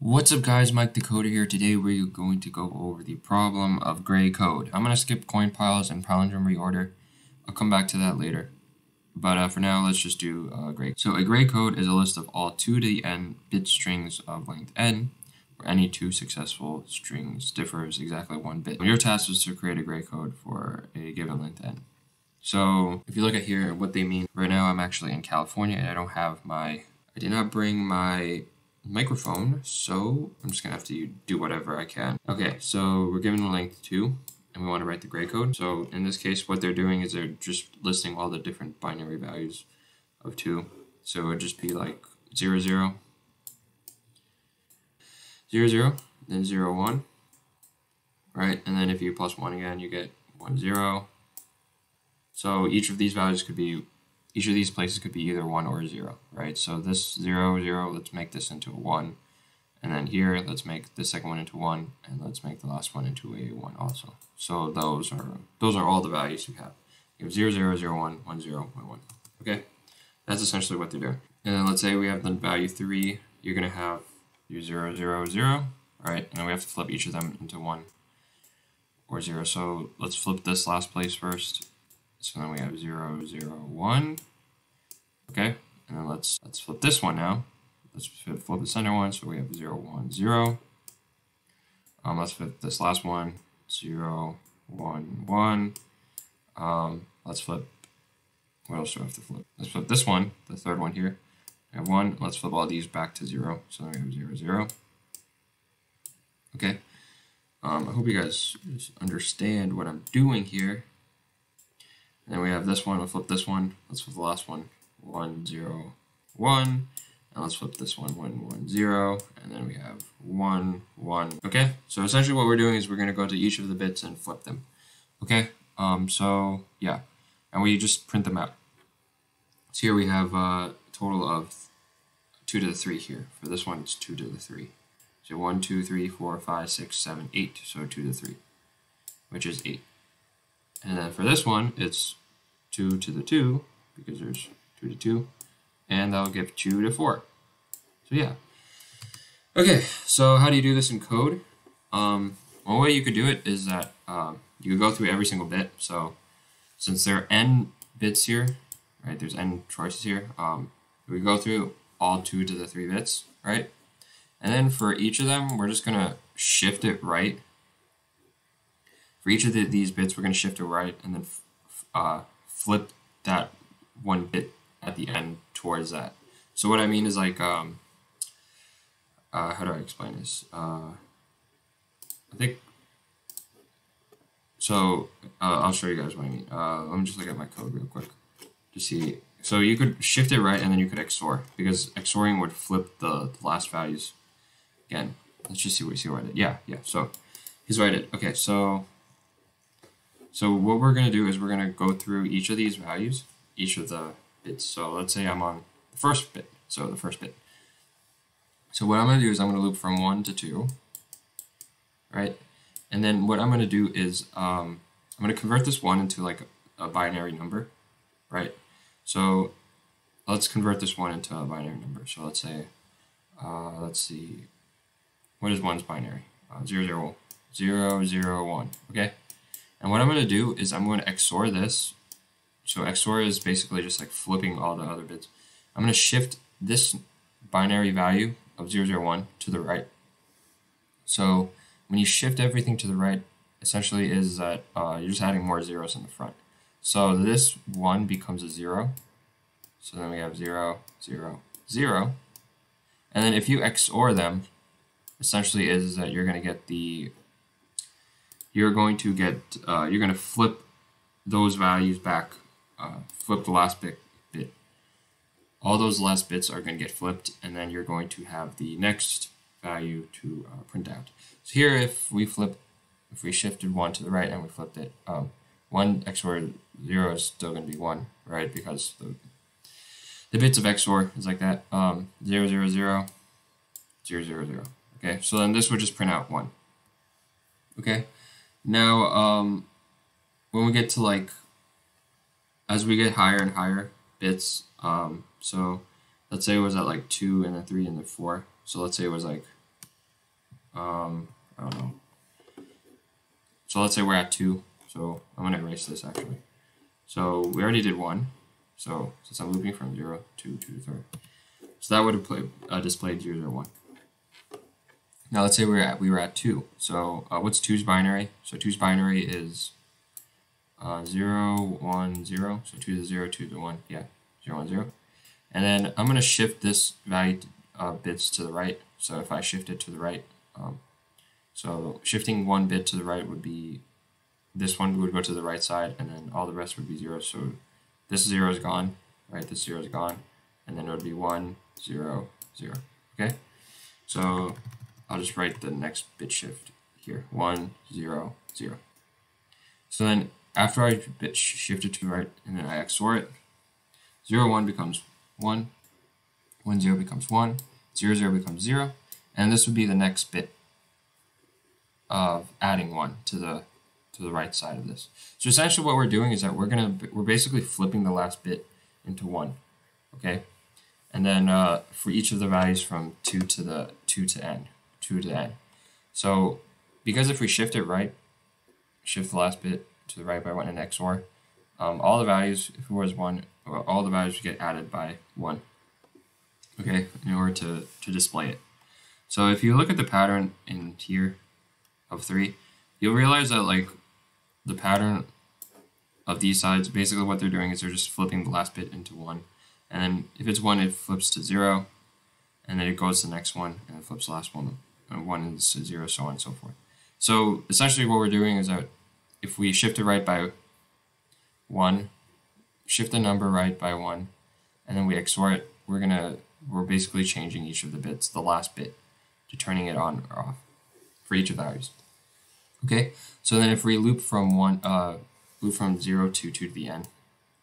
What's up guys, Mike Coder here. Today we're going to go over the problem of gray code. I'm going to skip coin piles and palindrome reorder. I'll come back to that later. But uh, for now, let's just do uh, gray. So a gray code is a list of all 2 to the n bit strings of length n, where any two successful strings differs exactly one bit. Your task is to create a gray code for a given length n. So if you look at here, what they mean, right now I'm actually in California and I don't have my, I did not bring my microphone, so I'm just gonna have to do whatever I can. Okay, so we're given the length 2, and we want to write the gray code. So in this case, what they're doing is they're just listing all the different binary values of 2. So it would just be like 0, 0, 0, 0, then zero, one, right? And then if you plus 1 again, you get one, zero. So each of these values could be each of these places could be either 1 or 0, right? So this 0, 0, let's make this into a 1. And then here, let's make the second one into 1, and let's make the last one into a 1 also. So those are those are all the values you have. You have 0, 0, 0, 1, 1, 0, 1, 1. Okay? That's essentially what they're doing. And then let's say we have the value 3, you're going to have your 0, 0, 0, right? And then we have to flip each of them into 1 or 0. So let's flip this last place first. So then we have 0, 0, 1. Okay, and then let's let's flip this one now. Let's flip the center one, so we have 0, 1, 0. Um, let's flip this last one, 0, 1, 1. Um, let's flip, what else do I have to flip? Let's flip this one, the third one here. I have 1, let's flip all these back to 0, so then we have 0, 0. Okay, um, I hope you guys understand what I'm doing here. And then we have this one, we'll flip this one, let's flip the last one, 1, 0, 1. And let's flip this one, 1, 1, 0. And then we have 1, 1. Okay, so essentially what we're doing is we're going to go to each of the bits and flip them. Okay, um, so yeah, and we just print them out. So here we have a total of 2 to the 3 here. For this one, it's 2 to the 3. So 1, 2, 3, 4, 5, 6, 7, 8. So 2 to the 3, which is 8. And then for this one, it's 2 to the 2, because there's 2 to 2, and that'll give 2 to 4. So yeah. Okay, so how do you do this in code? Um, one way you could do it is that um, you could go through every single bit. So since there are n bits here, right, there's n choices here, um, we go through all 2 to the 3 bits, right? And then for each of them, we're just going to shift it right. For each of the, these bits, we're going to shift it right and then uh, flip that one bit at the end towards that. So what I mean is like, um, uh, how do I explain this? Uh, I think, so uh, I'll show you guys what I mean. Uh, let me just look at my code real quick to see. So you could shift it right and then you could XOR because XORing would flip the, the last values. Again, let's just see what you see what I did. Yeah, yeah, so he's what I did. Okay, so so what we're going to do is we're going to go through each of these values, each of the bits. So let's say I'm on the first bit, so the first bit. So what I'm going to do is I'm going to loop from 1 to 2, right? And then what I'm going to do is um, I'm going to convert this 1 into like a, binary number, right? So let's convert this 1 into a binary number. So let's say, uh, let's see, what is 1's binary? Uh, 0, 0, 0, 0, 1, okay? And what I'm going to do is I'm going to XOR this so XOR is basically just like flipping all the other bits. I'm going to shift this binary value of 001 to the right. So when you shift everything to the right, essentially is that uh, you're just adding more zeros in the front. So this 1 becomes a 0. So then we have 0, 0, 0. And then if you XOR them, essentially is that you're going to get the, you're going to get, uh, you're going to flip those values back uh, flip the last bit, bit. All those last bits are going to get flipped, and then you're going to have the next value to uh, print out. So here, if we flip, if we shifted one to the right and we flipped it, um, one XOR zero is still going to be one, right? Because the the bits of XOR is like that, um, zero, zero, zero, zero, zero, zero. Okay, so then this would just print out one. Okay, now um, when we get to like as we get higher and higher bits, um, so let's say it was at like 2 and then 3 and then 4. So let's say it was like um, I don't know. So let's say we're at 2. So I'm going to erase this actually. So we already did 1. So since I'm looping from 0 to 2 to 3. So that would have played, uh, displayed 0, 0, 1. Now let's say we were at, we were at 2. So uh, what's 2's binary? So 2's binary is uh, 0, 1, 0. So 2 to the 0, 2 to 1. Yeah, 0, 1, 0. And then I'm going to shift this value uh, bits to the right. So if I shift it to the right, um, so shifting one bit to the right would be, this one would go to the right side, and then all the rest would be 0. So this 0 is gone, right? This 0 is gone, and then it would be 1, 0, 0. Okay? So I'll just write the next bit shift here, 1, 0, 0. So then after I bit shift it to the right and then I XOR it, 0, 1 becomes 1, 1, 0 becomes 1, 0, 0 becomes 0, and this would be the next bit of adding 1 to the to the right side of this. So essentially what we're doing is that we're gonna we're basically flipping the last bit into 1, okay? And then uh, for each of the values from 2 to the 2 to n, 2 to n. So because if we shift it right, shift the last bit to the right by 1 and XOR, um, all the values, if it was 1, all the values get added by 1, okay, in order to, to display it. So if you look at the pattern in here of 3, you'll realize that like the pattern of these sides, basically what they're doing is they're just flipping the last bit into 1. And then if it's 1, it flips to 0, and then it goes to the next one, and it flips the last one, 1 is 0, so on and so forth. So essentially what we're doing is that if we shift it right by 1, shift the number right by 1, and then we XOR it, we're to, we're basically changing each of the bits, the last bit, to turning it on or off for each of the values. Okay, so then if we loop from one, uh, loop from 0 to 2 to the n,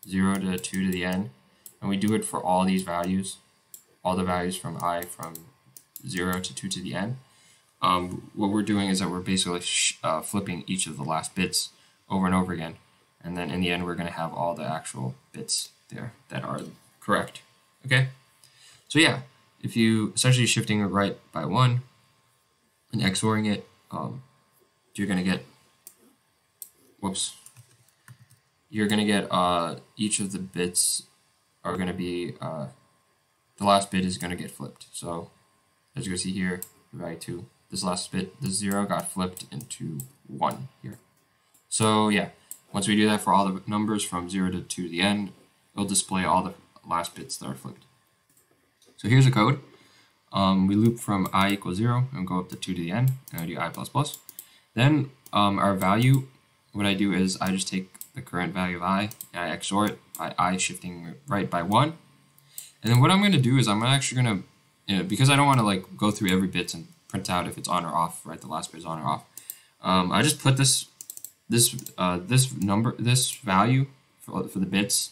0 to 2 to the n, and we do it for all these values, all the values from i from 0 to 2 to the n, um, what we're doing is that we're basically uh, flipping each of the last bits over and over again. And then in the end, we're going to have all the actual bits there that are correct. Okay? So yeah, if you essentially shifting it right by one and XORing it, um, you're going to get, whoops, you're going to get uh, each of the bits are going to be, uh, the last bit is going to get flipped. So as you can see here, value 2, this last bit, the 0 got flipped into 1 here. So yeah, once we do that for all the numbers from 0 to 2 to the end, it'll display all the last bits that are flipped. So here's the code. Um, we loop from i equals 0 and go up to 2 to the n, and I do i plus plus. Then um, our value, what I do is I just take the current value of i, and I XOR it by i shifting right by 1. And then what I'm going to do is I'm actually going to, you know, because I don't want to like go through every bit and print out if it's on or off, right? The last bit is on or off. Um, I just put this this uh, this number this value for, for the bits.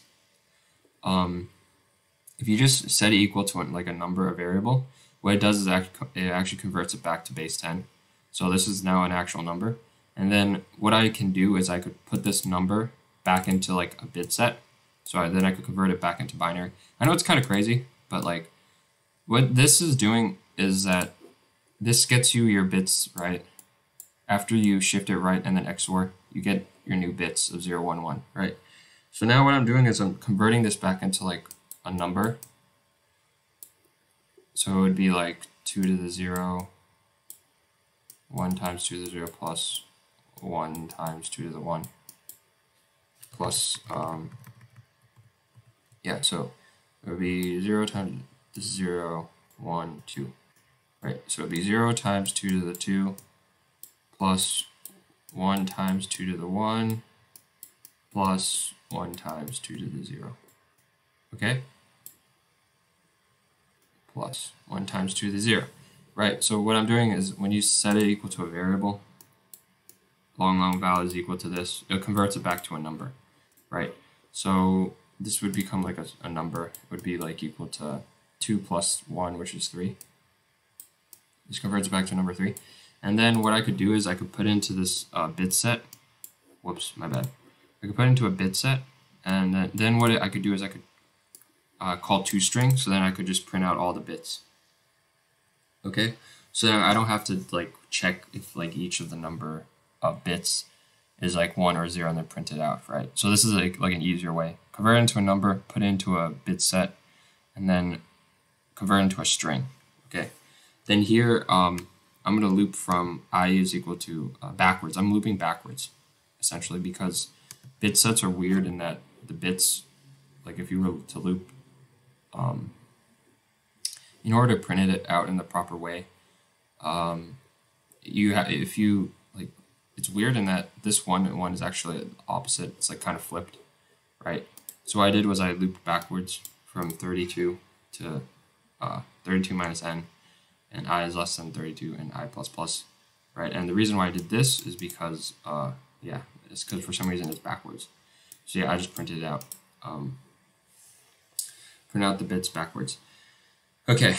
Um, if you just set it equal to like a number, a variable, what it does is it actually converts it back to base 10. So this is now an actual number. And then what I can do is I could put this number back into like a bit set. So I, then I could convert it back into binary. I know it's kind of crazy, but like what this is doing is that this gets you your bits right. After you shift it right and then XOR, you get your new bits of 0, 1, 1, right? So now what I'm doing is I'm converting this back into like a number. So it would be like 2 to the 0, 1 times 2 to the 0 plus 1 times 2 to the 1 plus, um, yeah, so it would be 0 times 0, 1, 2. Right, so it'd be 0 times 2 to the 2 plus 1 times 2 to the 1 plus 1 times 2 to the 0. Okay? Plus 1 times 2 to the 0. Right, so what I'm doing is when you set it equal to a variable, long long val is equal to this, it converts it back to a number. Right, so this would become like a, a number. It would be like equal to 2 plus 1, which is 3. This converts back to number 3. And then what I could do is I could put into this uh, bit set. Whoops, my bad. I could put into a bit set. And then, then what I could do is I could uh, call toString. So then I could just print out all the bits. Okay, So I don't have to like check if like each of the number of bits is like one or zero and then print it out, right? So this is like, like an easier way. Convert into a number, put into a bit set, and then convert into a string. Okay. Then here, um, I'm going to loop from i is equal to uh, backwards. I'm looping backwards, essentially, because bit sets are weird in that the bits, like if you were to loop, um, in order to print it out in the proper way, um, you have if you like, it's weird in that this one and one is actually opposite. It's like kind of flipped, right? So what I did was I looped backwards from 32 to uh, 32 minus n, and i is less than 32 and i plus plus, right? And the reason why I did this is because, uh, yeah, it's because for some reason it's backwards. So yeah, I just printed it out. Um, print out the bits backwards. Okay,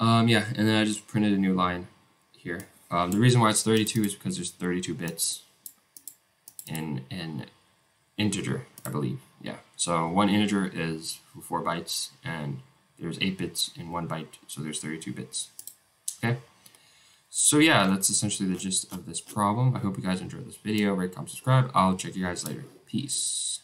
um, yeah, and then I just printed a new line here. Um, the reason why it's 32 is because there's 32 bits in an integer, I believe. Yeah, so one integer is 4 bytes, and there's 8 bits in one byte, so there's 32 bits. Okay, so yeah, that's essentially the gist of this problem. I hope you guys enjoyed this video. Rate, comment, subscribe. I'll check you guys later. Peace.